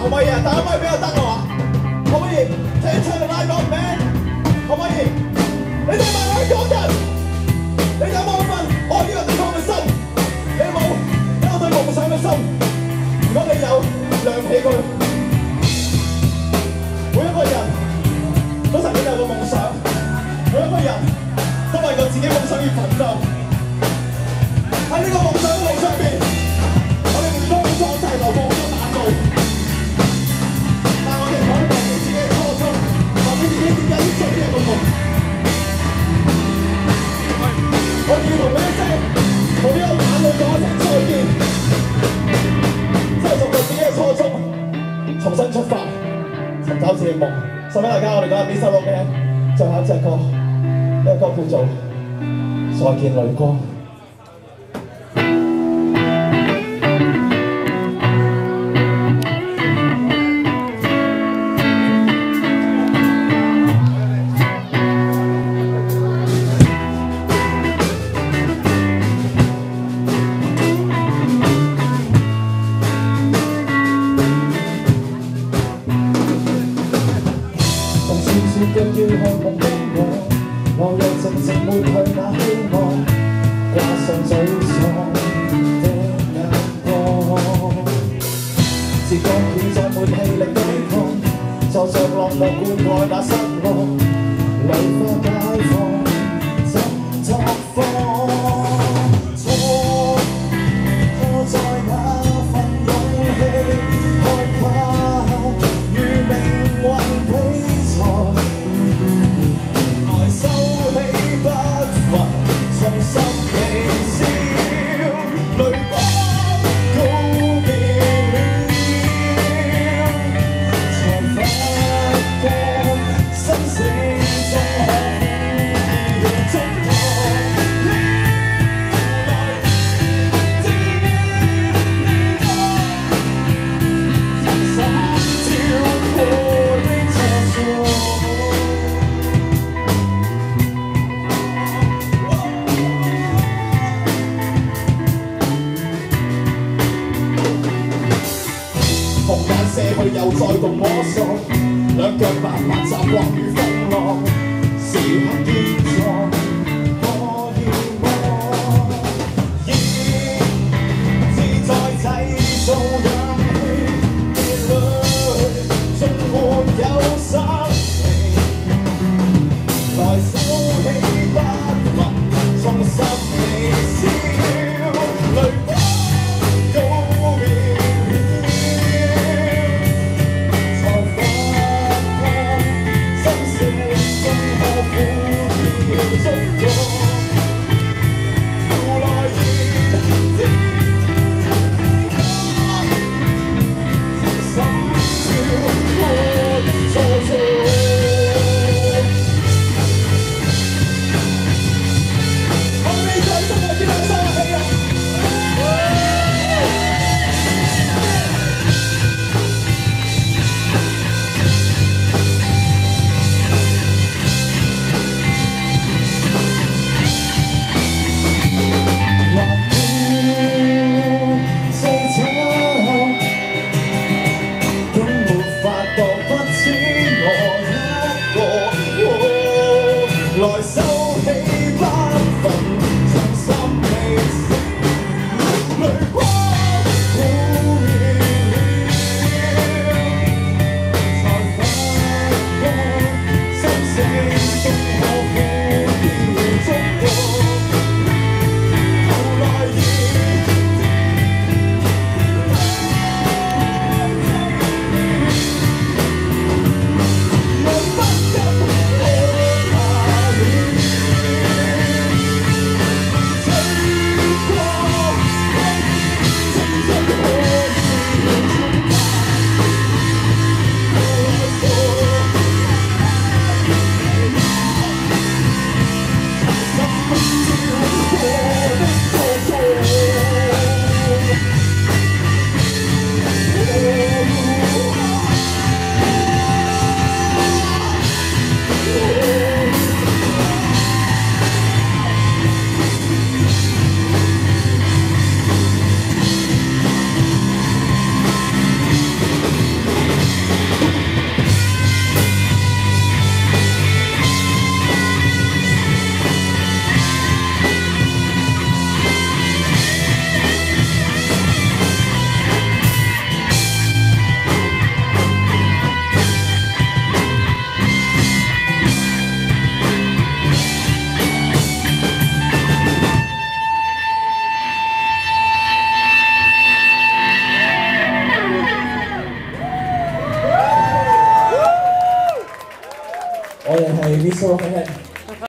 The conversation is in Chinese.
可唔可以啊？大家可以俾個燈我啊？可唔可以聽出嚟拉個名？可唔可以？你哋咪香港人？你有冇問愛呢個地方嘅心？你有冇有對夢想嘅心？如果你有，亮起佢。每一個人都曾經有個夢想，每一個人都為過自己夢想而奮鬥。嘅夢。送俾大家，我哋今日呢首歌嘅最後一隻歌，呢个歌叫做《再見淚光》。pasarlo. La 又再度摸索两脚慢慢习惯与风浪时刻协助 so 數係係。